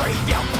trade.